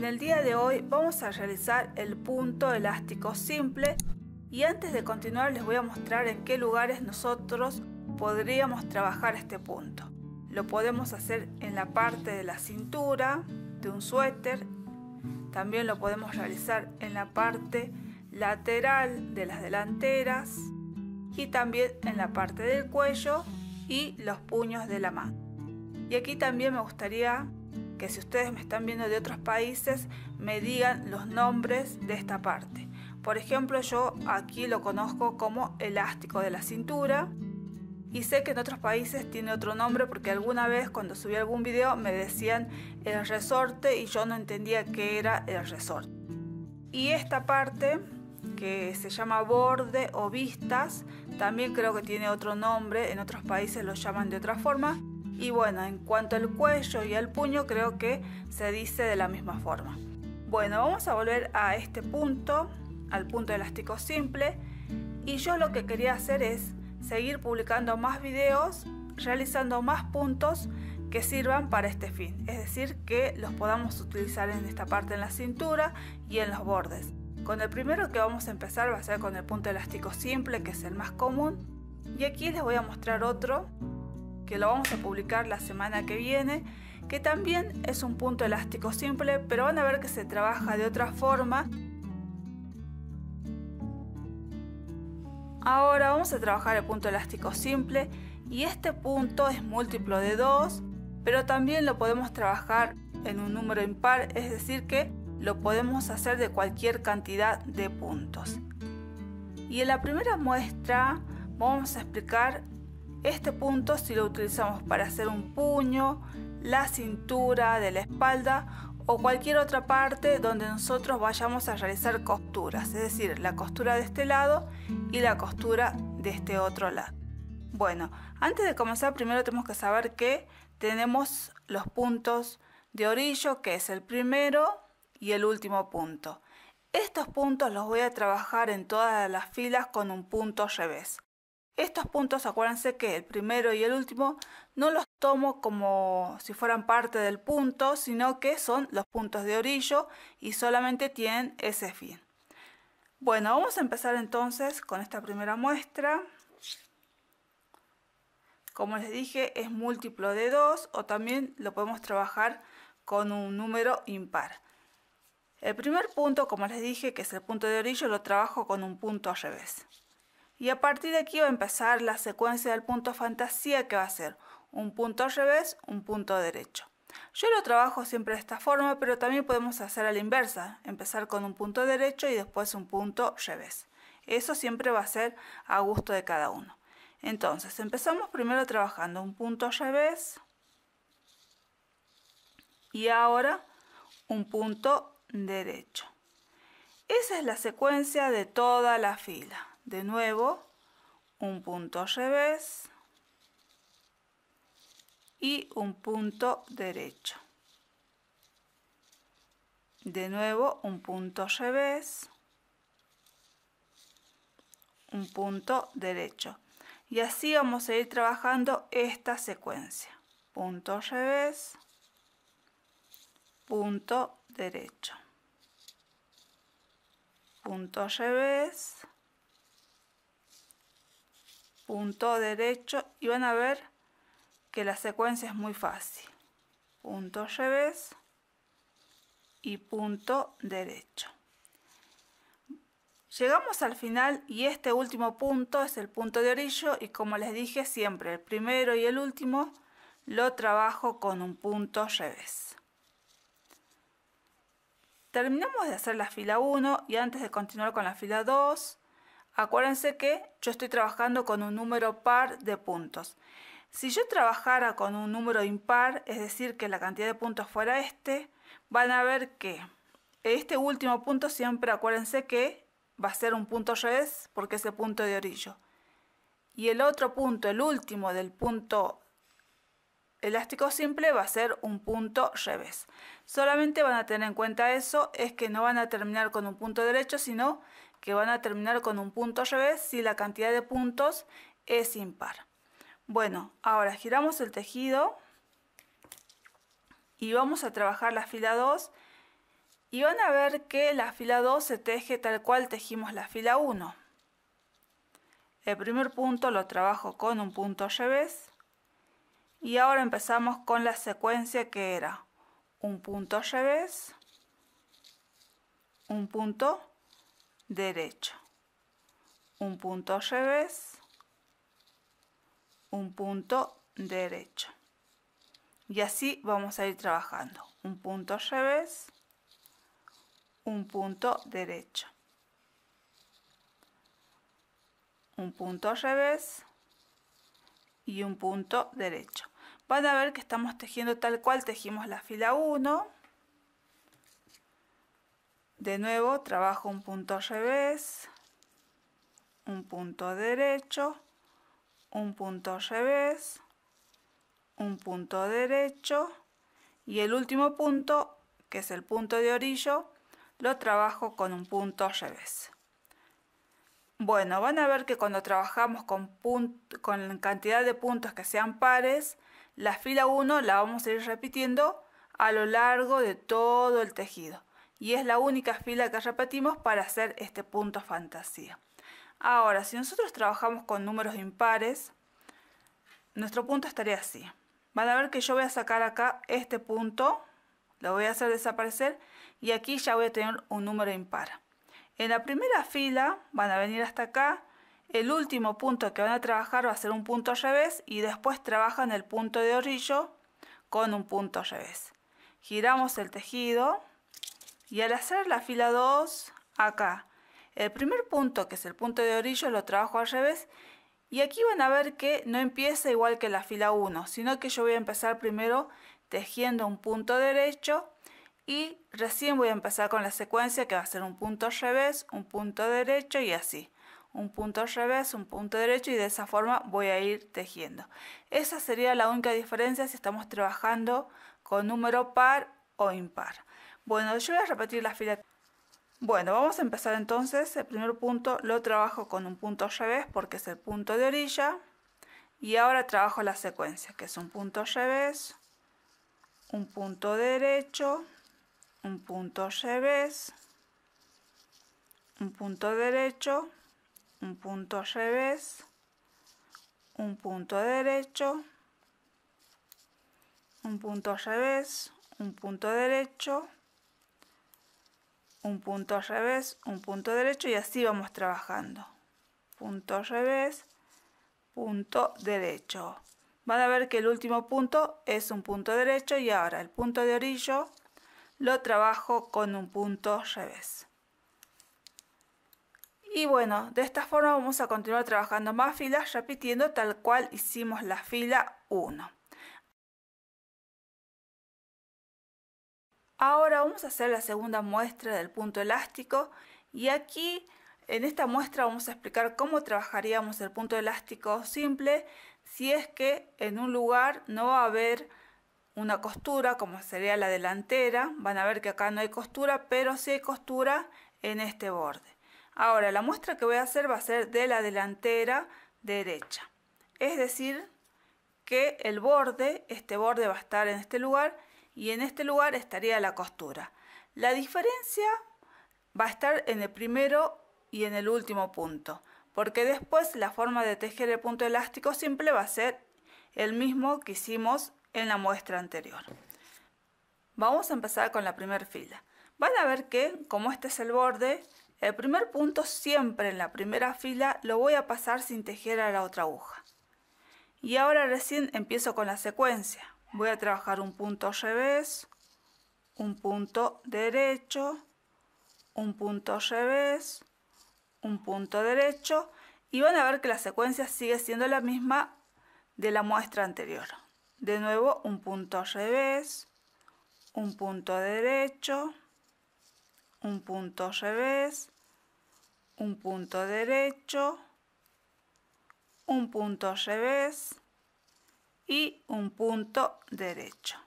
En el día de hoy vamos a realizar el punto elástico simple y antes de continuar les voy a mostrar en qué lugares nosotros podríamos trabajar este punto. Lo podemos hacer en la parte de la cintura de un suéter, también lo podemos realizar en la parte lateral de las delanteras y también en la parte del cuello y los puños de la mano. Y aquí también me gustaría que si ustedes me están viendo de otros países me digan los nombres de esta parte. Por ejemplo, yo aquí lo conozco como elástico de la cintura y sé que en otros países tiene otro nombre porque alguna vez cuando subí algún video me decían el resorte y yo no entendía qué era el resorte. Y esta parte que se llama borde o vistas también creo que tiene otro nombre, en otros países lo llaman de otra forma y bueno, en cuanto al cuello y al puño, creo que se dice de la misma forma. Bueno, vamos a volver a este punto, al punto elástico simple. Y yo lo que quería hacer es seguir publicando más videos, realizando más puntos que sirvan para este fin. Es decir, que los podamos utilizar en esta parte en la cintura y en los bordes. Con el primero que vamos a empezar va a ser con el punto elástico simple, que es el más común. Y aquí les voy a mostrar otro que lo vamos a publicar la semana que viene, que también es un punto elástico simple, pero van a ver que se trabaja de otra forma. Ahora vamos a trabajar el punto elástico simple y este punto es múltiplo de 2, pero también lo podemos trabajar en un número impar, es decir que lo podemos hacer de cualquier cantidad de puntos. Y en la primera muestra vamos a explicar este punto si lo utilizamos para hacer un puño, la cintura de la espalda o cualquier otra parte donde nosotros vayamos a realizar costuras, es decir, la costura de este lado y la costura de este otro lado. Bueno, antes de comenzar primero tenemos que saber que tenemos los puntos de orillo, que es el primero y el último punto. Estos puntos los voy a trabajar en todas las filas con un punto revés. Estos puntos, acuérdense que el primero y el último no los tomo como si fueran parte del punto, sino que son los puntos de orillo y solamente tienen ese fin. Bueno, vamos a empezar entonces con esta primera muestra. Como les dije, es múltiplo de 2 o también lo podemos trabajar con un número impar. El primer punto, como les dije, que es el punto de orillo, lo trabajo con un punto al revés. Y a partir de aquí va a empezar la secuencia del punto fantasía que va a ser un punto al revés, un punto derecho. Yo lo trabajo siempre de esta forma, pero también podemos hacer a la inversa, empezar con un punto derecho y después un punto revés. Eso siempre va a ser a gusto de cada uno. Entonces, empezamos primero trabajando un punto revés y ahora un punto derecho. Esa es la secuencia de toda la fila de nuevo un punto revés y un punto derecho. De nuevo un punto revés, un punto derecho. Y así vamos a ir trabajando esta secuencia. Punto revés, punto derecho. Punto revés, punto derecho y van a ver que la secuencia es muy fácil. Punto revés y punto derecho. Llegamos al final y este último punto es el punto de orillo y como les dije siempre el primero y el último lo trabajo con un punto revés. Terminamos de hacer la fila 1 y antes de continuar con la fila 2 Acuérdense que yo estoy trabajando con un número par de puntos. Si yo trabajara con un número impar, es decir, que la cantidad de puntos fuera este, van a ver que este último punto siempre acuérdense que va a ser un punto revés porque es el punto de orillo. Y el otro punto, el último del punto elástico simple va a ser un punto revés. Solamente van a tener en cuenta eso, es que no van a terminar con un punto derecho, sino que van a terminar con un punto revés si la cantidad de puntos es impar. Bueno, ahora giramos el tejido y vamos a trabajar la fila 2 Y van a ver que la fila 2 se teje tal cual tejimos la fila 1. El primer punto lo trabajo con un punto revés. Y ahora empezamos con la secuencia que era un punto revés, un punto derecho, un punto revés, un punto derecho. Y así vamos a ir trabajando. Un punto revés, un punto derecho. Un punto revés y un punto derecho. Van a ver que estamos tejiendo tal cual tejimos la fila 1. De nuevo trabajo un punto revés, un punto derecho, un punto revés, un punto derecho y el último punto, que es el punto de orillo, lo trabajo con un punto revés. Bueno, van a ver que cuando trabajamos con, con cantidad de puntos que sean pares, la fila 1 la vamos a ir repitiendo a lo largo de todo el tejido. Y es la única fila que repetimos para hacer este punto fantasía. Ahora, si nosotros trabajamos con números impares, nuestro punto estaría así. Van a ver que yo voy a sacar acá este punto, lo voy a hacer desaparecer y aquí ya voy a tener un número impar. En la primera fila van a venir hasta acá, el último punto que van a trabajar va a ser un punto revés y después trabajan el punto de orillo con un punto revés. Giramos el tejido y al hacer la fila 2 acá el primer punto, que es el punto de orillo, lo trabajo al revés. Y aquí van a ver que no empieza igual que la fila 1, sino que yo voy a empezar primero tejiendo un punto derecho y recién voy a empezar con la secuencia que va a ser un punto revés, un punto derecho y así. Un punto revés, un punto derecho y de esa forma voy a ir tejiendo. Esa sería la única diferencia si estamos trabajando con número par o impar. Bueno, yo voy a repetir la fila bueno, vamos a empezar entonces. El primer punto lo trabajo con un punto revés porque es el punto de orilla. Y ahora trabajo la secuencia, que es un punto revés, un punto derecho, un punto revés, un punto derecho, un punto revés, un punto derecho, un punto revés, un punto derecho, un punto al revés, un punto derecho y así vamos trabajando. Punto al revés, punto derecho. Van a ver que el último punto es un punto derecho y ahora el punto de orillo lo trabajo con un punto revés. Y bueno, de esta forma vamos a continuar trabajando más filas repitiendo tal cual hicimos la fila 1. Ahora vamos a hacer la segunda muestra del punto elástico y aquí en esta muestra vamos a explicar cómo trabajaríamos el punto elástico simple si es que en un lugar no va a haber una costura como sería la delantera. Van a ver que acá no hay costura, pero sí hay costura en este borde. Ahora la muestra que voy a hacer va a ser de la delantera derecha. Es decir, que el borde, este borde va a estar en este lugar y en este lugar estaría la costura. La diferencia va a estar en el primero y en el último punto, porque después la forma de tejer el punto elástico simple va a ser el mismo que hicimos en la muestra anterior. Vamos a empezar con la primera fila. Van a ver que, como este es el borde, el primer punto siempre en la primera fila lo voy a pasar sin tejer a la otra aguja. Y ahora recién empiezo con la secuencia voy a trabajar un punto revés, un punto derecho, un punto revés, un punto derecho y van a ver que la secuencia sigue siendo la misma de la muestra anterior. De nuevo un punto revés, un punto derecho, un punto revés, un punto derecho, un punto revés, y un punto derecho.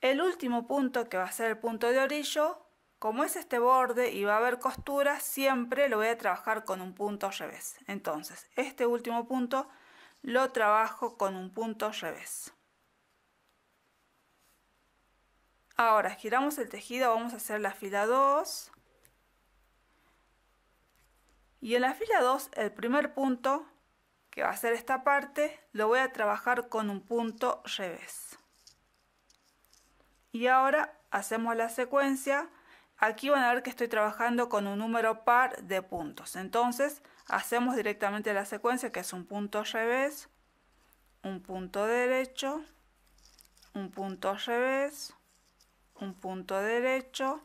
El último punto que va a ser el punto de orillo, como es este borde y va a haber costura, siempre lo voy a trabajar con un punto revés. Entonces, este último punto lo trabajo con un punto revés. Ahora giramos el tejido, vamos a hacer la fila 2. Y en la fila 2, el primer punto, que va a ser esta parte, lo voy a trabajar con un punto revés. Y ahora hacemos la secuencia. Aquí van a ver que estoy trabajando con un número par de puntos. Entonces, hacemos directamente la secuencia, que es un punto revés, un punto derecho, un punto revés, un punto derecho,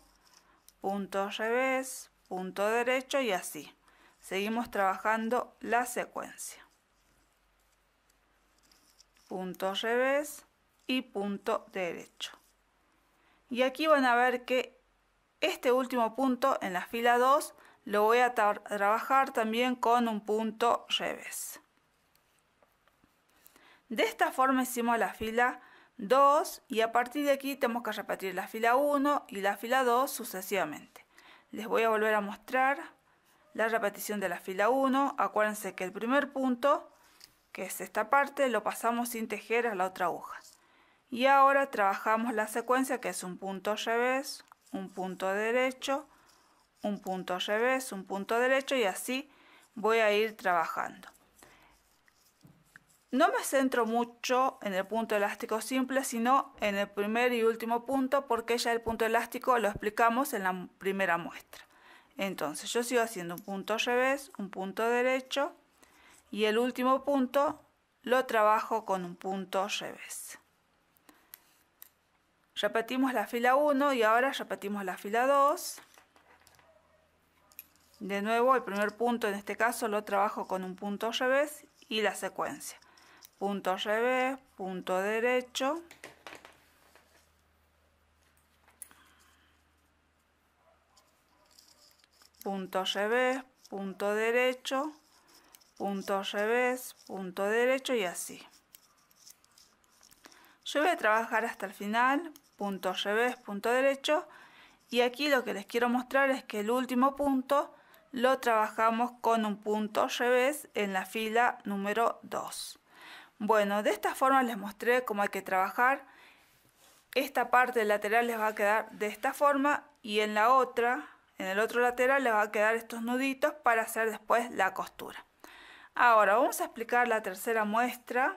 punto revés, punto derecho y así. Seguimos trabajando la secuencia. Punto revés y punto derecho. Y aquí van a ver que este último punto en la fila 2 lo voy a trabajar también con un punto revés. De esta forma hicimos la fila 2 y a partir de aquí tenemos que repetir la fila 1 y la fila 2 sucesivamente. Les voy a volver a mostrar la repetición de la fila 1. Acuérdense que el primer punto, que es esta parte, lo pasamos sin tejer a la otra aguja. Y ahora trabajamos la secuencia que es un punto revés, un punto derecho, un punto revés, un punto derecho y así voy a ir trabajando. No me centro mucho en el punto elástico simple, sino en el primer y último punto, porque ya el punto elástico lo explicamos en la primera muestra. Entonces yo sigo haciendo un punto revés, un punto derecho, y el último punto lo trabajo con un punto revés. Repetimos la fila 1 y ahora repetimos la fila 2. De nuevo, el primer punto en este caso lo trabajo con un punto revés y la secuencia punto revés, punto derecho, punto revés, punto derecho, punto revés, punto derecho y así. Yo voy a trabajar hasta el final, punto revés, punto derecho y aquí lo que les quiero mostrar es que el último punto lo trabajamos con un punto revés en la fila número 2. Bueno, de esta forma les mostré cómo hay que trabajar. Esta parte lateral les va a quedar de esta forma y en la otra, en el otro lateral les va a quedar estos nuditos para hacer después la costura. Ahora vamos a explicar la tercera muestra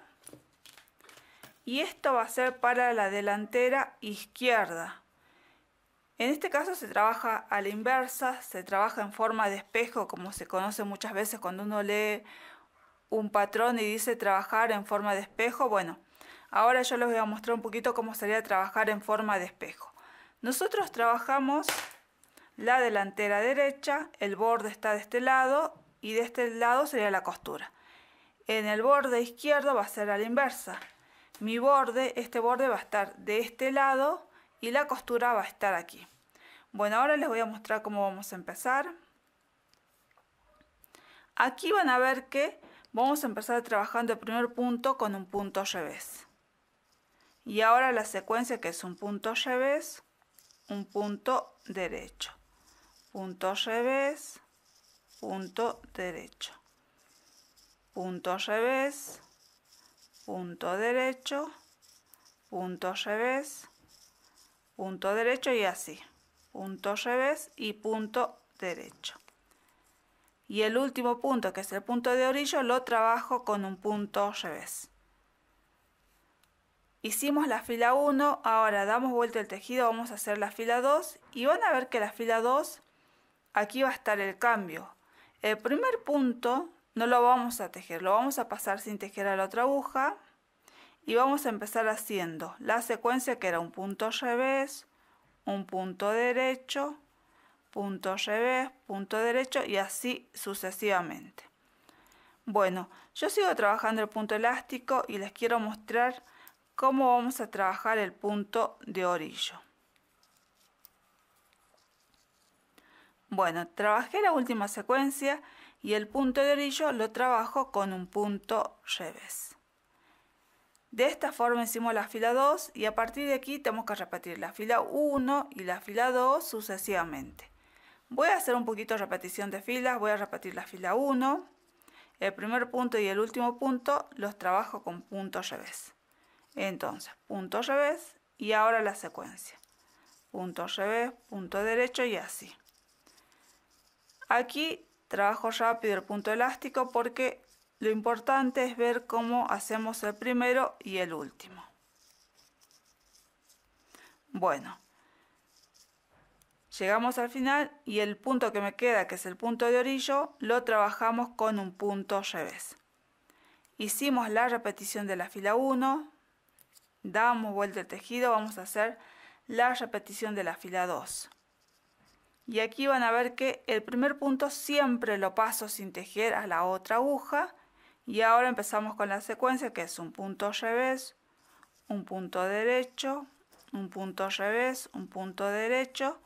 y esto va a ser para la delantera izquierda. En este caso se trabaja a la inversa, se trabaja en forma de espejo como se conoce muchas veces cuando uno lee un patrón y dice trabajar en forma de espejo, bueno, ahora yo les voy a mostrar un poquito cómo sería trabajar en forma de espejo. Nosotros trabajamos la delantera derecha, el borde está de este lado y de este lado sería la costura. En el borde izquierdo va a ser a la inversa. Mi borde, este borde va a estar de este lado y la costura va a estar aquí. Bueno, ahora les voy a mostrar cómo vamos a empezar. Aquí van a ver que Vamos a empezar trabajando el primer punto con un punto revés. Y ahora la secuencia que es un punto revés, un punto derecho. Punto revés, punto derecho. Punto revés, punto derecho, punto revés, punto derecho y así. Punto revés y punto derecho y el último punto, que es el punto de orillo, lo trabajo con un punto revés. Hicimos la fila 1, ahora damos vuelta el tejido, vamos a hacer la fila 2 y van a ver que la fila 2, aquí va a estar el cambio. El primer punto no lo vamos a tejer, lo vamos a pasar sin tejer a la otra aguja y vamos a empezar haciendo la secuencia que era un punto revés, un punto derecho, punto revés, punto derecho y así sucesivamente. Bueno, yo sigo trabajando el punto elástico y les quiero mostrar cómo vamos a trabajar el punto de orillo. Bueno, trabajé la última secuencia y el punto de orillo lo trabajo con un punto revés. De esta forma hicimos la fila 2 y a partir de aquí tenemos que repetir la fila 1 y la fila 2 sucesivamente. Voy a hacer un poquito de repetición de filas, voy a repetir la fila 1, el primer punto y el último punto los trabajo con punto revés. Entonces, punto revés y ahora la secuencia. Punto revés, punto derecho, y así. punto revés, punto derecho y así. Aquí trabajo rápido el punto elástico porque lo importante es ver cómo hacemos el primero y el último. Bueno, llegamos al final y el punto que me queda, que es el punto de orillo, lo trabajamos con un punto revés. Hicimos la repetición de la fila 1, damos vuelta el tejido, vamos a hacer la repetición de la fila 2. Y aquí van a ver que el primer punto siempre lo paso sin tejer a la otra aguja. Y ahora empezamos con la secuencia que es un punto revés, un punto derecho, un punto revés, un punto derecho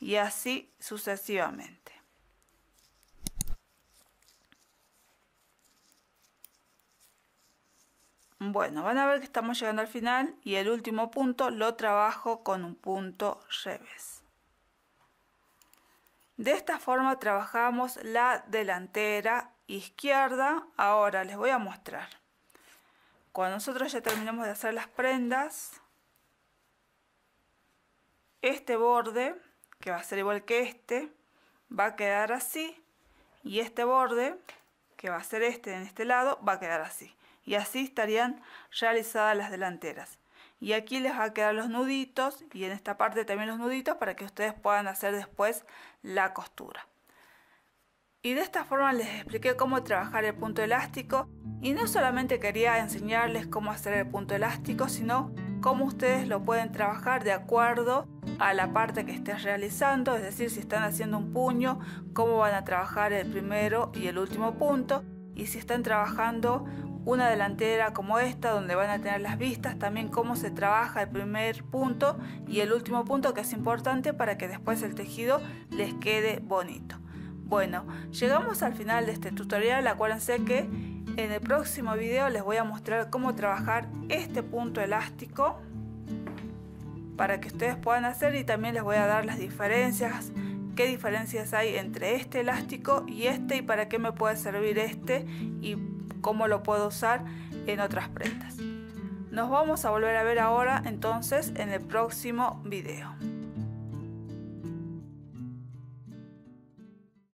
y así sucesivamente. Bueno, van a ver que estamos llegando al final y el último punto lo trabajo con un punto revés. De esta forma trabajamos la delantera izquierda. Ahora les voy a mostrar. Cuando nosotros ya terminamos de hacer las prendas, este borde, que va a ser igual que este, va a quedar así. Y este borde, que va a ser este en este lado, va a quedar así y así estarían realizadas las delanteras. Y aquí les va a quedar los nuditos y en esta parte también los nuditos para que ustedes puedan hacer después la costura. Y de esta forma les expliqué cómo trabajar el punto elástico y no solamente quería enseñarles cómo hacer el punto elástico, sino cómo ustedes lo pueden trabajar de acuerdo a la parte que estés realizando, es decir, si están haciendo un puño, cómo van a trabajar el primero y el último punto, y si están trabajando una delantera como esta donde van a tener las vistas, también cómo se trabaja el primer punto y el último punto que es importante para que después el tejido les quede bonito. Bueno, llegamos al final de este tutorial, acuérdense que en el próximo video les voy a mostrar cómo trabajar este punto elástico para que ustedes puedan hacer y también les voy a dar las diferencias, qué diferencias hay entre este elástico y este y para qué me puede servir este cómo lo puedo usar en otras prendas. Nos vamos a volver a ver ahora entonces en el próximo video.